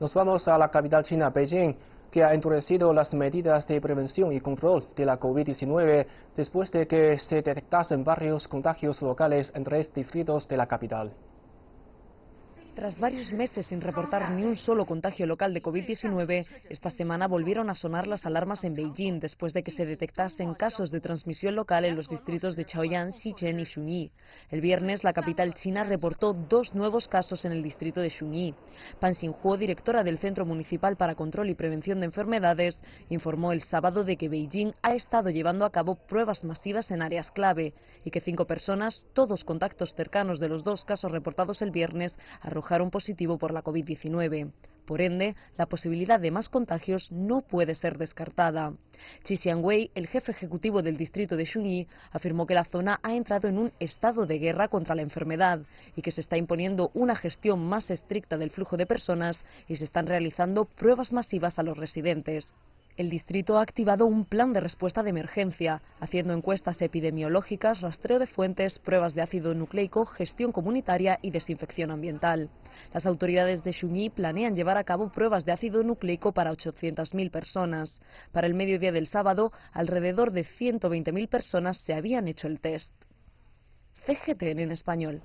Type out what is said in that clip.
Nos vamos a la capital china, Beijing, que ha endurecido las medidas de prevención y control de la COVID-19 después de que se detectasen varios contagios locales en tres distritos de la capital. Tras varios meses sin reportar ni un solo contagio local de COVID-19, esta semana volvieron a sonar las alarmas en Beijing después de que se detectasen casos de transmisión local en los distritos de Chaoyang, Xichen y Xunyi. El viernes, la capital china reportó dos nuevos casos en el distrito de Xunyi. Pan Xinhuo, directora del Centro Municipal para Control y Prevención de Enfermedades, informó el sábado de que Beijing ha estado llevando a cabo pruebas masivas en áreas clave y que cinco personas, todos contactos cercanos de los dos casos reportados el viernes, arrojaron un positivo por la COVID-19. Por ende, la posibilidad de más contagios no puede ser descartada. Chi Xiangwei, el jefe ejecutivo del distrito de Xunyi, afirmó que la zona ha entrado en un estado de guerra contra la enfermedad y que se está imponiendo una gestión más estricta del flujo de personas y se están realizando pruebas masivas a los residentes. El distrito ha activado un plan de respuesta de emergencia, haciendo encuestas epidemiológicas, rastreo de fuentes, pruebas de ácido nucleico, gestión comunitaria y desinfección ambiental. Las autoridades de Xunyi planean llevar a cabo pruebas de ácido nucleico para 800.000 personas. Para el mediodía del sábado, alrededor de 120.000 personas se habían hecho el test. CGTN en español.